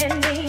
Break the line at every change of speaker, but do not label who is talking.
and me.